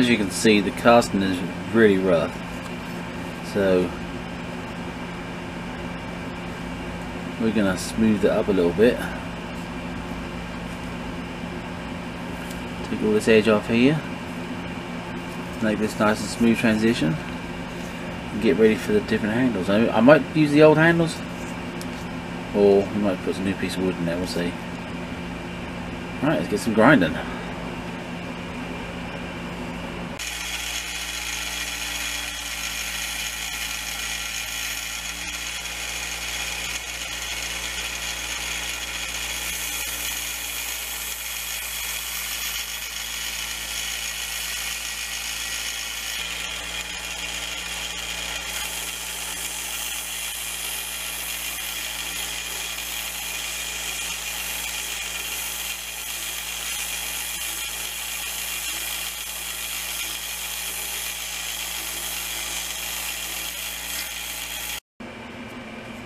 as you can see the casting is really rough. So we're gonna smooth it up a little bit. Take all this edge off here. Make this nice and smooth transition. And get ready for the different handles. I, I might use the old handles or we might put some new piece of wood in there we'll see. Alright let's get some grinding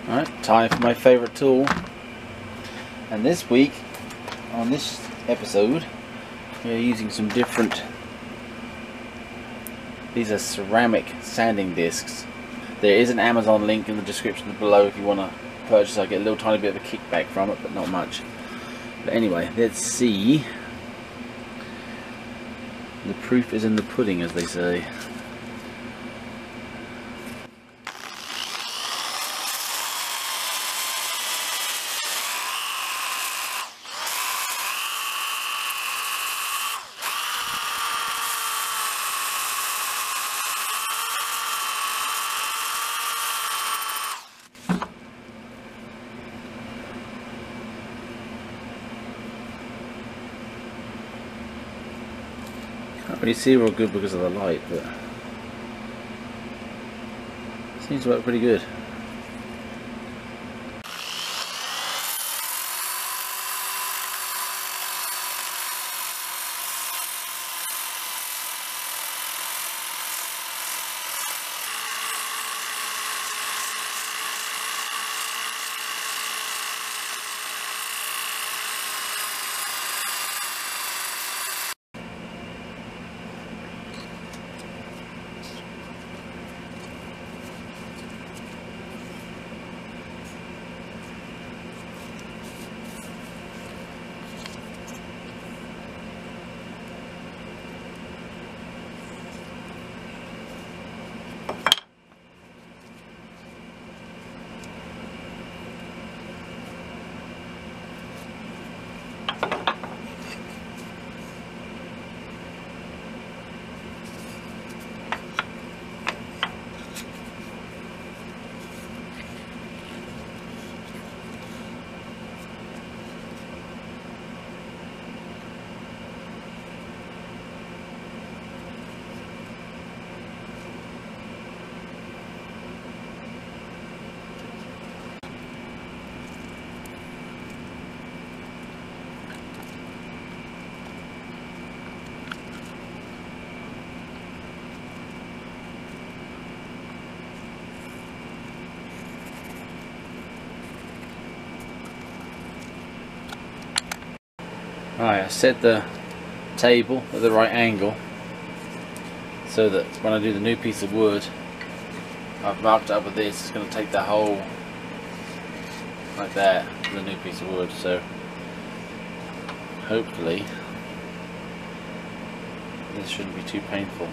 Alright, time for my favorite tool. And this week, on this episode, we're using some different, these are ceramic sanding discs. There is an Amazon link in the description below if you want to purchase. I get a little tiny bit of a kickback from it, but not much. But anyway, let's see. The proof is in the pudding, as they say. See real good because of the light, but seems to work pretty good. Right, I set the table at the right angle so that when I do the new piece of wood I've marked up with this, it's going to take the hole like that for the new piece of wood so hopefully this shouldn't be too painful.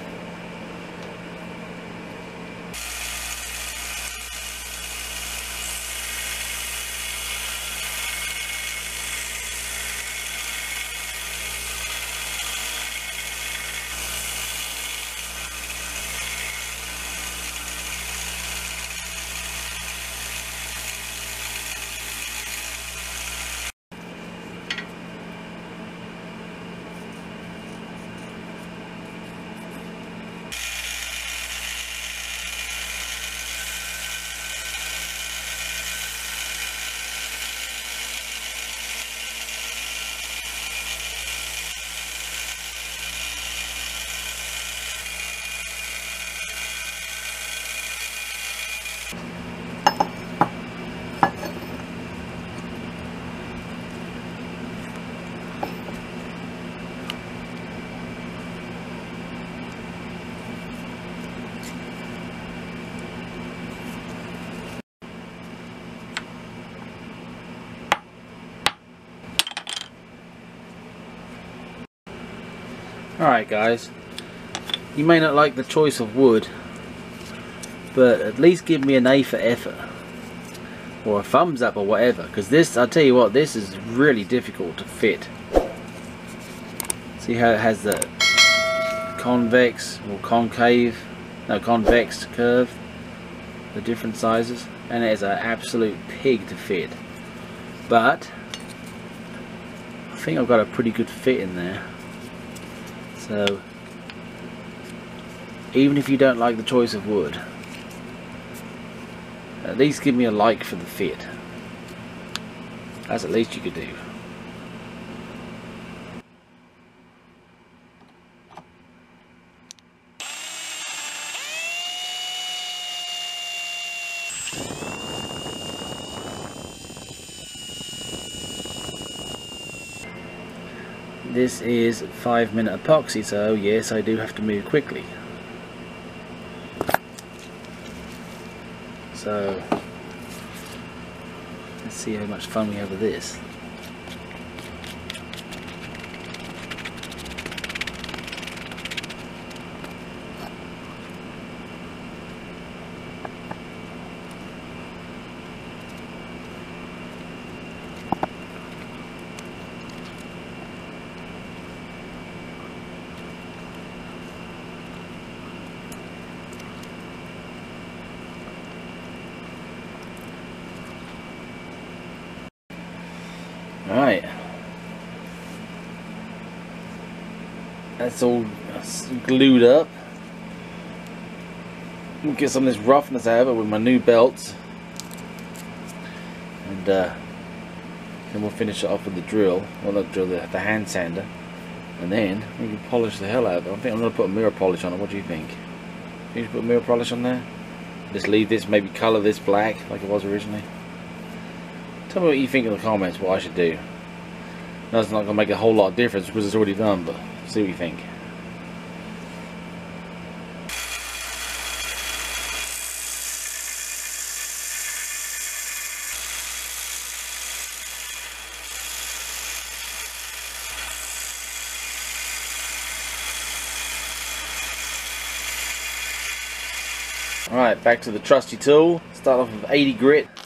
Alright guys, you may not like the choice of wood, but at least give me an A for effort. Or a thumbs up or whatever, because this, I'll tell you what, this is really difficult to fit. See how it has the convex or concave, no convex curve, the different sizes, and it is an absolute pig to fit. But, I think I've got a pretty good fit in there. So, even if you don't like the choice of wood, at least give me a like for the fit. That's at least you could do. This is 5 minute epoxy so yes I do have to move quickly. So let's see how much fun we have with this. Right. That's all glued up. Get some of this roughness out of it with my new belt. And uh, then we'll finish it off with the drill. Well, not drill, the, the hand sander. And then we can polish the hell out of it. I think I'm going to put a mirror polish on it. What do you think? Can you put mirror polish on there? Just leave this, maybe colour this black like it was originally. Tell me what you think in the comments what I should do. That's not going to make a whole lot of difference because it's already done, but see what you think. Alright, back to the trusty tool. Start off with 80 grit.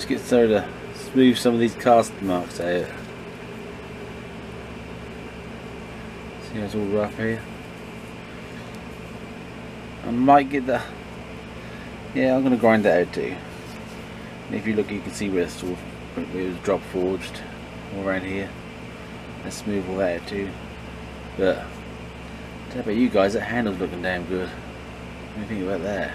Let's get started smooth some of these cast marks out. See how it's all rough here? I might get the... Yeah, I'm going to grind that out too. And if you look, you can see where, it's all, it was drop forged. All around here. Let's smooth all that out too. But, tell about you guys, that handle's looking damn good. What do you think about that?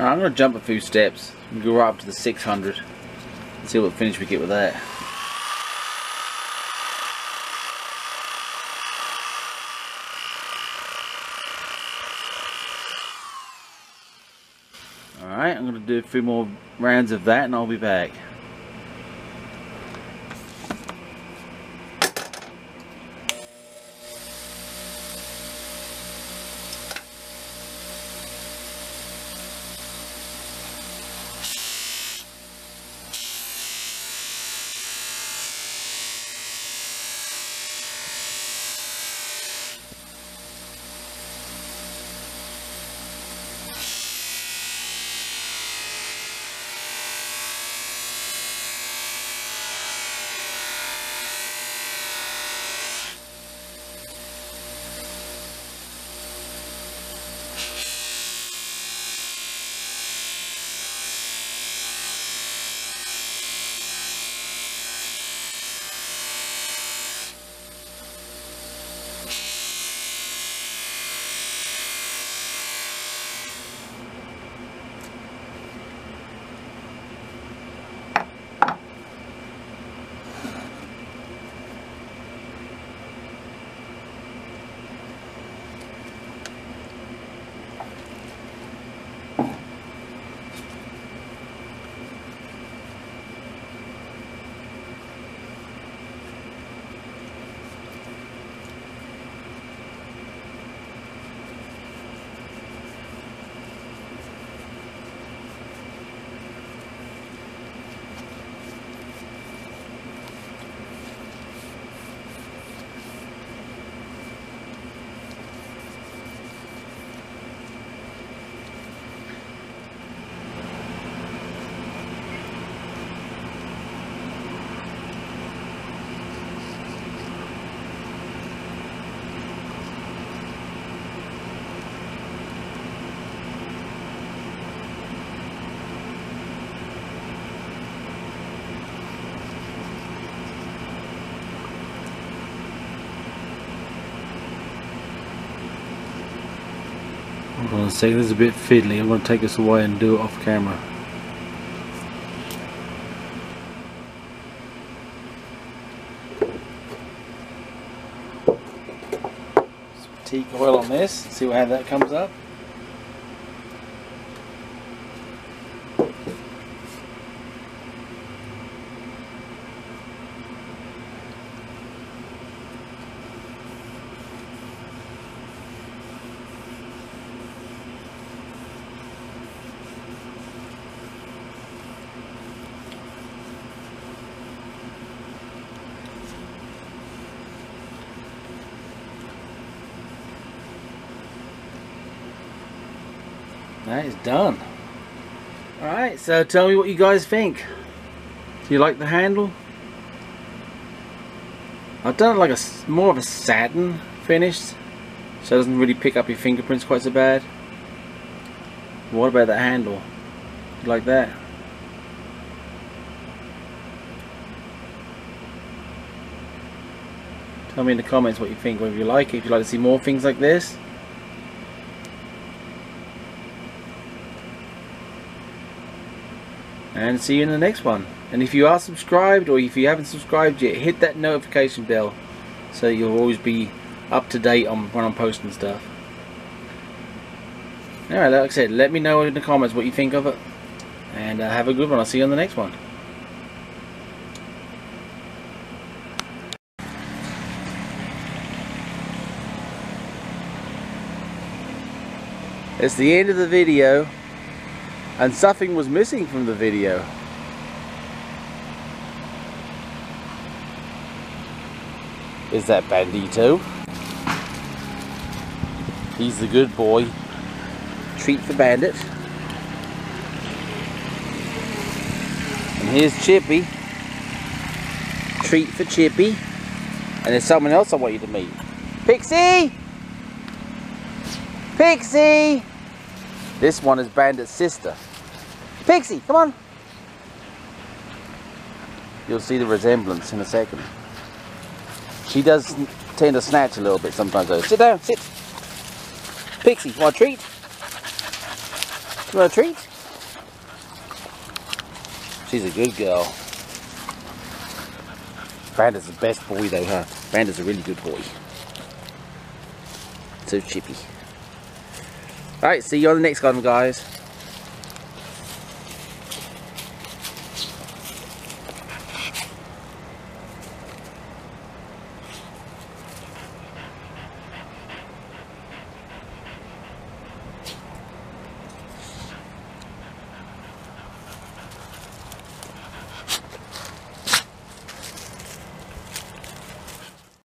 I'm going to jump a few steps and go right up to the 600 see what finish we get with that. Alright, I'm going to do a few more rounds of that and I'll be back. Hold on a second, this is a bit fiddly. I'm going to take this away and do it off camera. Some teak oil on this, see how that comes up. That is done. Alright, so tell me what you guys think. Do you like the handle? I've done it like a more of a satin finish, so it doesn't really pick up your fingerprints quite so bad. What about that handle? You like that? Tell me in the comments what you think, whether you like it, if you'd like to see more things like this. And see you in the next one. And if you are subscribed or if you haven't subscribed yet hit that notification bell so you'll always be up to date on when I'm posting stuff. Alright like I said let me know in the comments what you think of it. And uh, have a good one. I'll see you on the next one. It's the end of the video and something was missing from the video. Is that Bandito? He's the good boy. Treat for Bandit. And here's Chippy. Treat for Chippy. And there's someone else I want you to meet. Pixie! Pixie! This one is Bandit's sister. Pixie, come on. You'll see the resemblance in a second. She does tend to snatch a little bit sometimes though. Sit down, sit. Pixie, want a treat? You want a treat? She's a good girl. Brandon's the best boy though, huh? Brandon's a really good boy. So chippy. Alright, see you on the next one, guys.